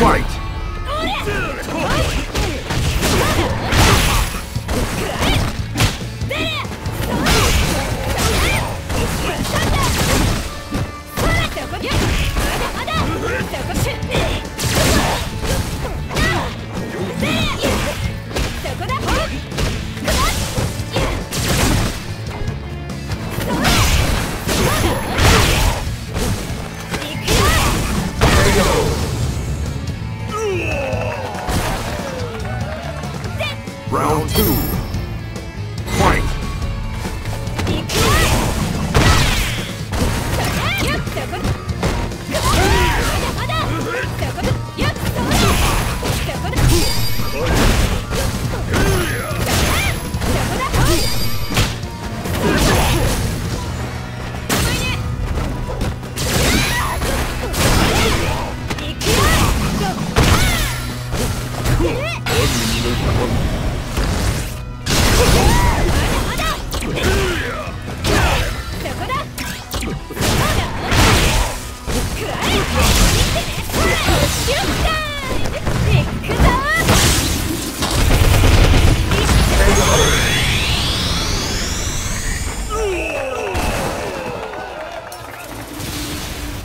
Fight! Round two.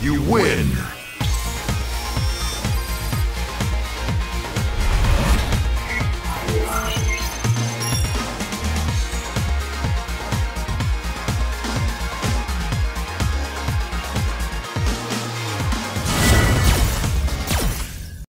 You win!